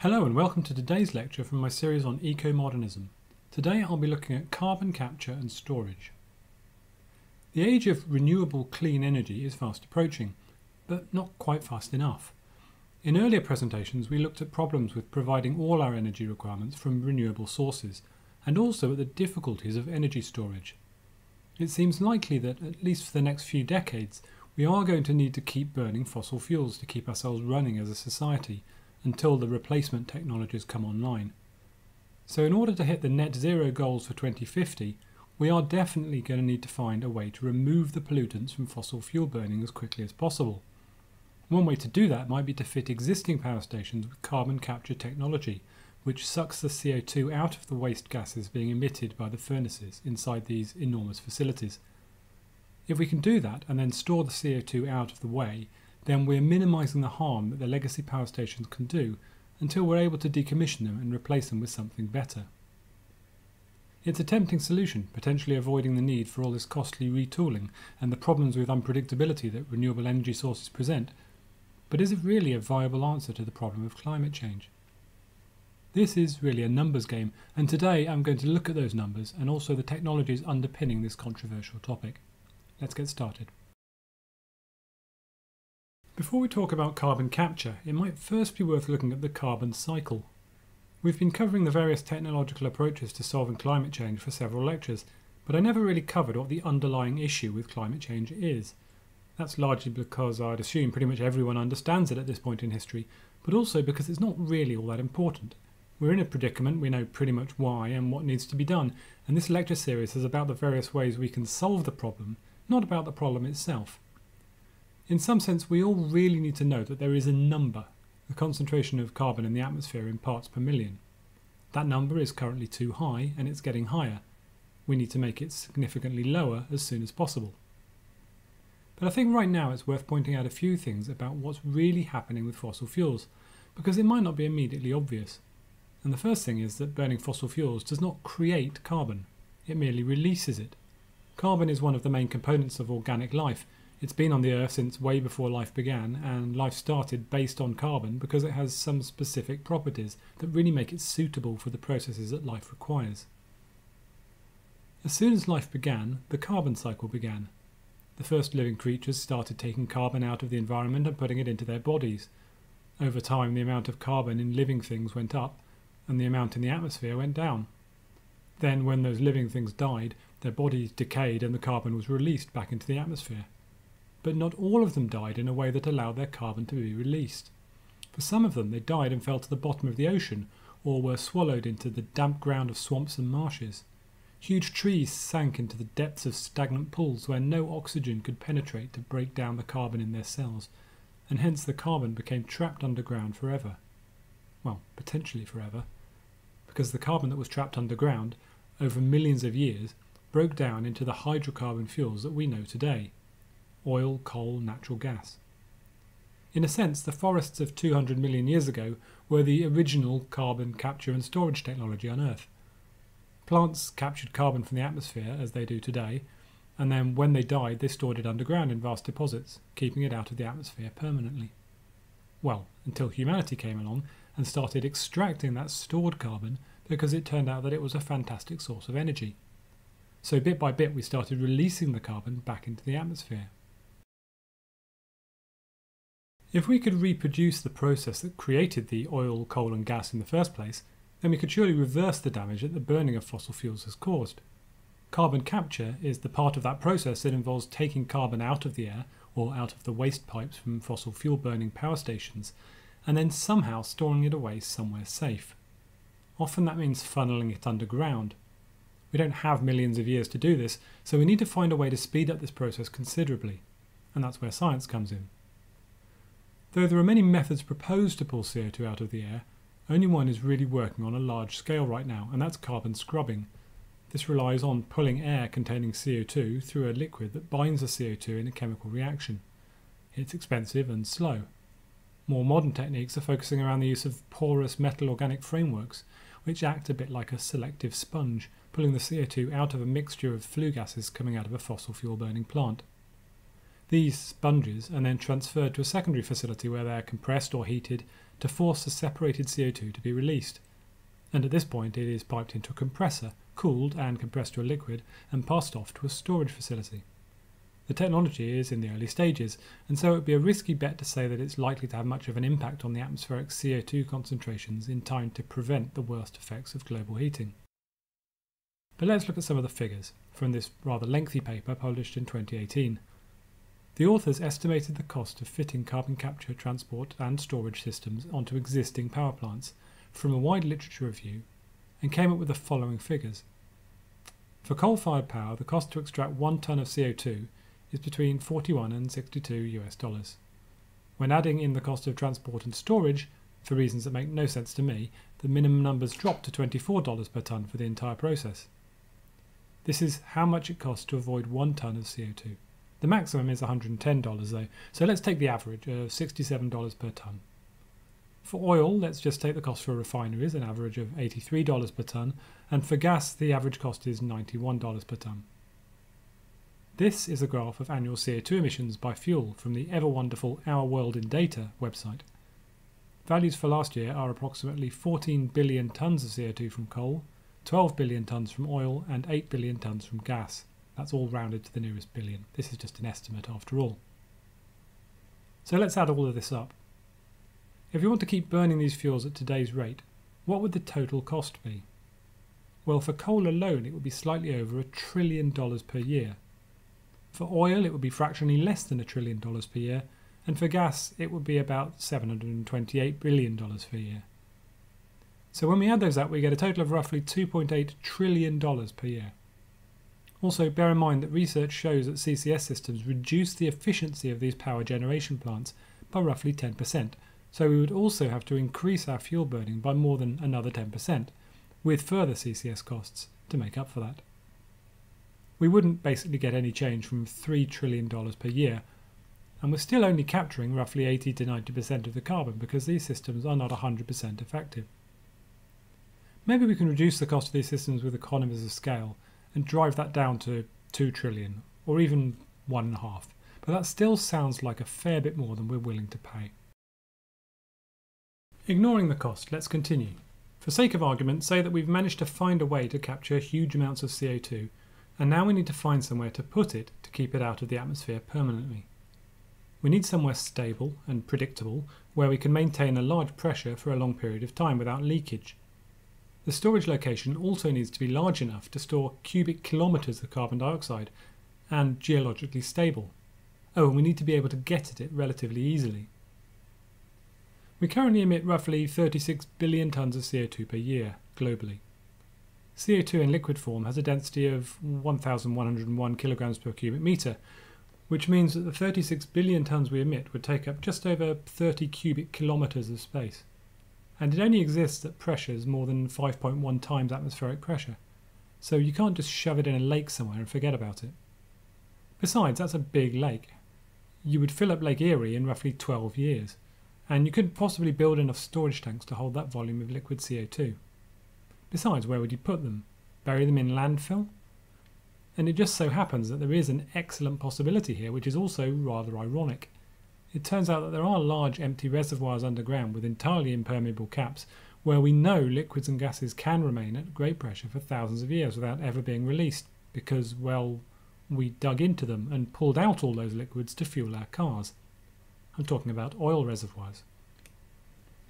Hello and welcome to today's lecture from my series on eco-modernism. Today I'll be looking at carbon capture and storage. The age of renewable clean energy is fast approaching, but not quite fast enough. In earlier presentations we looked at problems with providing all our energy requirements from renewable sources, and also at the difficulties of energy storage. It seems likely that, at least for the next few decades, we are going to need to keep burning fossil fuels to keep ourselves running as a society, until the replacement technologies come online. So in order to hit the net zero goals for 2050, we are definitely going to need to find a way to remove the pollutants from fossil fuel burning as quickly as possible. One way to do that might be to fit existing power stations with carbon capture technology, which sucks the CO2 out of the waste gases being emitted by the furnaces inside these enormous facilities. If we can do that and then store the CO2 out of the way, then we're minimising the harm that the legacy power stations can do until we're able to decommission them and replace them with something better. It's a tempting solution, potentially avoiding the need for all this costly retooling and the problems with unpredictability that renewable energy sources present, but is it really a viable answer to the problem of climate change? This is really a numbers game, and today I'm going to look at those numbers and also the technologies underpinning this controversial topic. Let's get started. Before we talk about carbon capture, it might first be worth looking at the carbon cycle. We've been covering the various technological approaches to solving climate change for several lectures, but I never really covered what the underlying issue with climate change is. That's largely because I'd assume pretty much everyone understands it at this point in history, but also because it's not really all that important. We're in a predicament, we know pretty much why and what needs to be done, and this lecture series is about the various ways we can solve the problem, not about the problem itself. In some sense, we all really need to know that there is a number, the concentration of carbon in the atmosphere in parts per million. That number is currently too high and it's getting higher. We need to make it significantly lower as soon as possible. But I think right now it's worth pointing out a few things about what's really happening with fossil fuels, because it might not be immediately obvious. And the first thing is that burning fossil fuels does not create carbon, it merely releases it. Carbon is one of the main components of organic life, it's been on the Earth since way before life began, and life started based on carbon because it has some specific properties that really make it suitable for the processes that life requires. As soon as life began, the carbon cycle began. The first living creatures started taking carbon out of the environment and putting it into their bodies. Over time, the amount of carbon in living things went up, and the amount in the atmosphere went down. Then, when those living things died, their bodies decayed and the carbon was released back into the atmosphere but not all of them died in a way that allowed their carbon to be released. For some of them, they died and fell to the bottom of the ocean, or were swallowed into the damp ground of swamps and marshes. Huge trees sank into the depths of stagnant pools where no oxygen could penetrate to break down the carbon in their cells, and hence the carbon became trapped underground forever. Well, potentially forever, because the carbon that was trapped underground, over millions of years, broke down into the hydrocarbon fuels that we know today oil, coal, natural gas. In a sense, the forests of 200 million years ago were the original carbon capture and storage technology on Earth. Plants captured carbon from the atmosphere, as they do today, and then when they died, they stored it underground in vast deposits, keeping it out of the atmosphere permanently. Well, until humanity came along and started extracting that stored carbon because it turned out that it was a fantastic source of energy. So bit by bit, we started releasing the carbon back into the atmosphere. If we could reproduce the process that created the oil, coal, and gas in the first place, then we could surely reverse the damage that the burning of fossil fuels has caused. Carbon capture is the part of that process that involves taking carbon out of the air or out of the waste pipes from fossil fuel burning power stations and then somehow storing it away somewhere safe. Often that means funneling it underground. We don't have millions of years to do this, so we need to find a way to speed up this process considerably, and that's where science comes in. Though there are many methods proposed to pull CO2 out of the air, only one is really working on a large scale right now, and that's carbon scrubbing. This relies on pulling air containing CO2 through a liquid that binds the CO2 in a chemical reaction. It's expensive and slow. More modern techniques are focusing around the use of porous metal organic frameworks, which act a bit like a selective sponge, pulling the CO2 out of a mixture of flue gases coming out of a fossil fuel burning plant. These sponges are then transferred to a secondary facility where they are compressed or heated to force the separated CO2 to be released. And at this point, it is piped into a compressor, cooled and compressed to a liquid, and passed off to a storage facility. The technology is in the early stages, and so it would be a risky bet to say that it's likely to have much of an impact on the atmospheric CO2 concentrations in time to prevent the worst effects of global heating. But let's look at some of the figures from this rather lengthy paper published in 2018. The authors estimated the cost of fitting carbon capture, transport, and storage systems onto existing power plants from a wide literature review and came up with the following figures. For coal fired power, the cost to extract one tonne of CO2 is between 41 and 62 US dollars. When adding in the cost of transport and storage, for reasons that make no sense to me, the minimum numbers drop to $24 per tonne for the entire process. This is how much it costs to avoid one tonne of CO2. The maximum is $110 though, so let's take the average of $67 per tonne. For oil, let's just take the cost for refineries, an average of $83 per tonne, and for gas, the average cost is $91 per tonne. This is a graph of annual CO2 emissions by fuel from the ever wonderful Our World in Data website. Values for last year are approximately 14 billion tonnes of CO2 from coal, 12 billion tonnes from oil, and 8 billion tonnes from gas. That's all rounded to the nearest billion. This is just an estimate after all. So let's add all of this up. If you want to keep burning these fuels at today's rate, what would the total cost be? Well, for coal alone, it would be slightly over a trillion dollars per year, for oil, it would be fractionally less than a trillion dollars per year, and for gas, it would be about $728 billion per year. So when we add those up, we get a total of roughly $2.8 trillion per year. Also, bear in mind that research shows that CCS systems reduce the efficiency of these power generation plants by roughly 10%, so we would also have to increase our fuel burning by more than another 10%, with further CCS costs to make up for that we wouldn't basically get any change from $3 trillion per year. And we're still only capturing roughly 80 to 90% of the carbon because these systems are not 100% effective. Maybe we can reduce the cost of these systems with economies of scale and drive that down to 2 trillion or even 1.5, but that still sounds like a fair bit more than we're willing to pay. Ignoring the cost, let's continue. For sake of argument, say that we've managed to find a way to capture huge amounts of CO2 and now we need to find somewhere to put it to keep it out of the atmosphere permanently. We need somewhere stable and predictable where we can maintain a large pressure for a long period of time without leakage. The storage location also needs to be large enough to store cubic kilometres of carbon dioxide and geologically stable. Oh, and we need to be able to get at it relatively easily. We currently emit roughly 36 billion tonnes of CO2 per year globally. CO2 in liquid form has a density of 1,101 kilograms per cubic metre, which means that the 36 billion tonnes we emit would take up just over 30 cubic kilometres of space. And it only exists at pressures more than 5.1 times atmospheric pressure, so you can't just shove it in a lake somewhere and forget about it. Besides, that's a big lake. You would fill up Lake Erie in roughly 12 years, and you couldn't possibly build enough storage tanks to hold that volume of liquid CO2. Besides, where would you put them? Bury them in landfill? And it just so happens that there is an excellent possibility here, which is also rather ironic. It turns out that there are large empty reservoirs underground with entirely impermeable caps where we know liquids and gases can remain at great pressure for thousands of years without ever being released because, well, we dug into them and pulled out all those liquids to fuel our cars. I'm talking about oil reservoirs.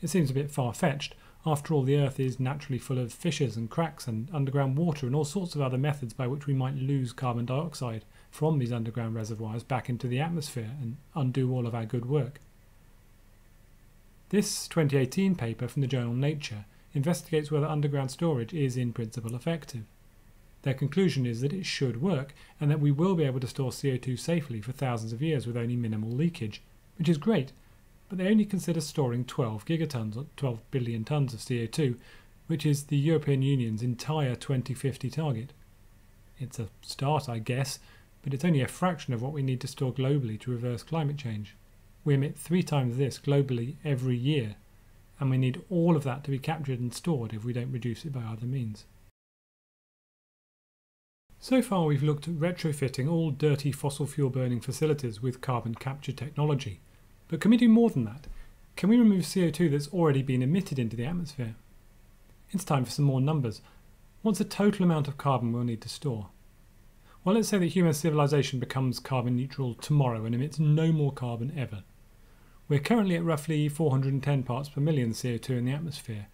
It seems a bit far fetched, after all, the Earth is naturally full of fissures and cracks and underground water and all sorts of other methods by which we might lose carbon dioxide from these underground reservoirs back into the atmosphere and undo all of our good work. This 2018 paper from the journal Nature investigates whether underground storage is in principle effective. Their conclusion is that it should work and that we will be able to store CO2 safely for thousands of years with only minimal leakage, which is great but they only consider storing 12 gigatons, or 12 billion tons of CO2, which is the European Union's entire 2050 target. It's a start, I guess, but it's only a fraction of what we need to store globally to reverse climate change. We emit three times this globally every year, and we need all of that to be captured and stored if we don't reduce it by other means. So far, we've looked at retrofitting all dirty fossil fuel burning facilities with carbon capture technology. But can we do more than that? can we remove CO2 that's already been emitted into the atmosphere? It's time for some more numbers. What's the total amount of carbon we'll need to store? Well, let's say that human civilization becomes carbon neutral tomorrow and emits no more carbon ever. We're currently at roughly 410 parts per million CO2 in the atmosphere,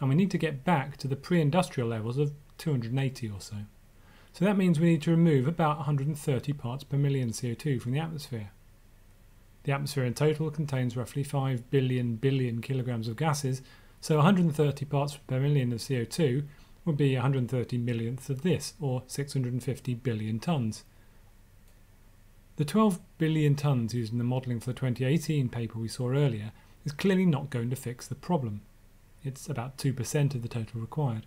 and we need to get back to the pre industrial levels of 280 or so. So that means we need to remove about 130 parts per million CO2 from the atmosphere. The atmosphere in total contains roughly 5 billion billion kilograms of gases, so 130 parts per million of CO2 would be 130 millionths of this, or 650 billion tonnes. The 12 billion tonnes used in the modelling for the 2018 paper we saw earlier is clearly not going to fix the problem. It's about 2% of the total required.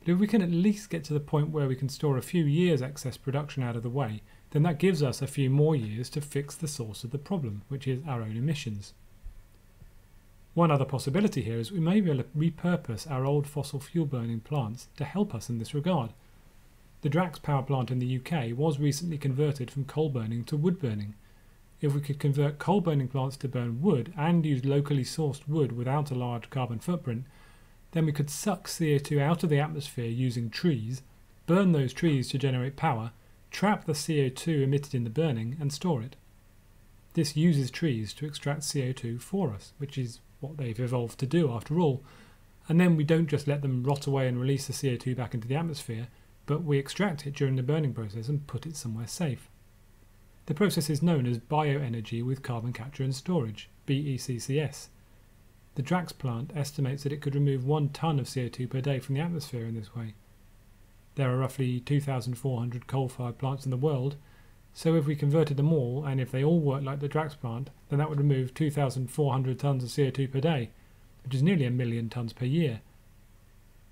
But if we can at least get to the point where we can store a few years' excess production out of the way, then that gives us a few more years to fix the source of the problem, which is our own emissions. One other possibility here is we may be able to repurpose our old fossil fuel burning plants to help us in this regard. The Drax power plant in the UK was recently converted from coal burning to wood burning. If we could convert coal burning plants to burn wood and use locally sourced wood without a large carbon footprint, then we could suck CO2 out of the atmosphere using trees, burn those trees to generate power, trap the CO2 emitted in the burning, and store it. This uses trees to extract CO2 for us, which is what they've evolved to do after all. And then we don't just let them rot away and release the CO2 back into the atmosphere, but we extract it during the burning process and put it somewhere safe. The process is known as bioenergy with carbon capture and storage, BECCS. The Drax plant estimates that it could remove one tonne of CO2 per day from the atmosphere in this way. There are roughly 2,400 coal fired plants in the world, so if we converted them all, and if they all worked like the Drax plant, then that would remove 2,400 tonnes of CO2 per day, which is nearly a million tonnes per year.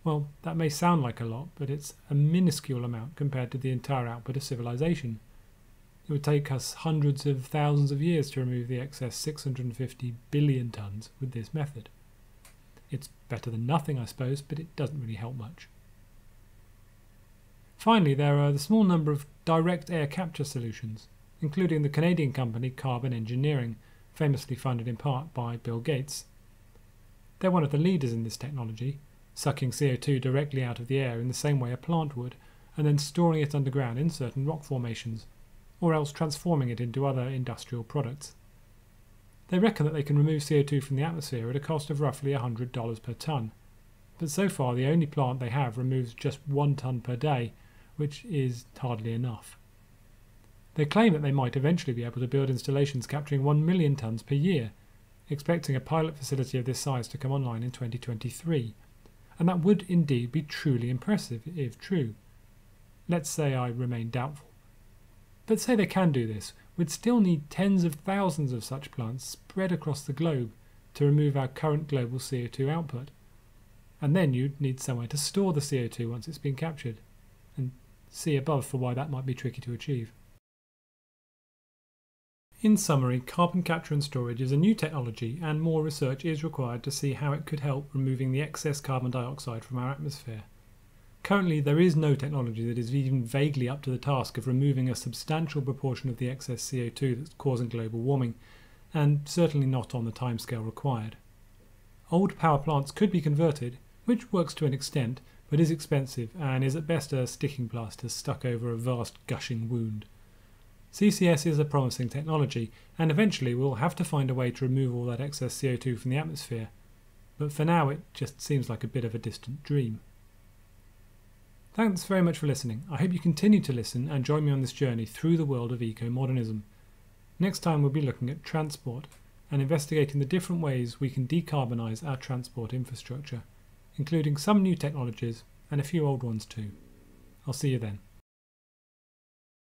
Well, that may sound like a lot, but it's a minuscule amount compared to the entire output of civilization. It would take us hundreds of thousands of years to remove the excess 650 billion tonnes with this method. It's better than nothing, I suppose, but it doesn't really help much. Finally, there are the small number of direct air capture solutions, including the Canadian company Carbon Engineering, famously funded in part by Bill Gates. They're one of the leaders in this technology, sucking CO2 directly out of the air in the same way a plant would, and then storing it underground in certain rock formations, or else transforming it into other industrial products. They reckon that they can remove CO2 from the atmosphere at a cost of roughly $100 per tonne, but so far the only plant they have removes just one tonne per day, which is hardly enough. They claim that they might eventually be able to build installations capturing 1 million tonnes per year, expecting a pilot facility of this size to come online in 2023. And that would indeed be truly impressive if true. Let's say I remain doubtful. But say they can do this, we'd still need tens of thousands of such plants spread across the globe to remove our current global CO2 output. And then you'd need somewhere to store the CO2 once it's been captured. See above for why that might be tricky to achieve. In summary, carbon capture and storage is a new technology and more research is required to see how it could help removing the excess carbon dioxide from our atmosphere. Currently, there is no technology that is even vaguely up to the task of removing a substantial proportion of the excess CO2 that's causing global warming, and certainly not on the timescale required. Old power plants could be converted, which works to an extent, but is expensive and is at best a sticking plaster stuck over a vast gushing wound. CCS is a promising technology, and eventually we'll have to find a way to remove all that excess CO2 from the atmosphere. But for now, it just seems like a bit of a distant dream. Thanks very much for listening. I hope you continue to listen and join me on this journey through the world of eco modernism. Next time, we'll be looking at transport and investigating the different ways we can decarbonise our transport infrastructure, including some new technologies and a few old ones too. I'll see you then.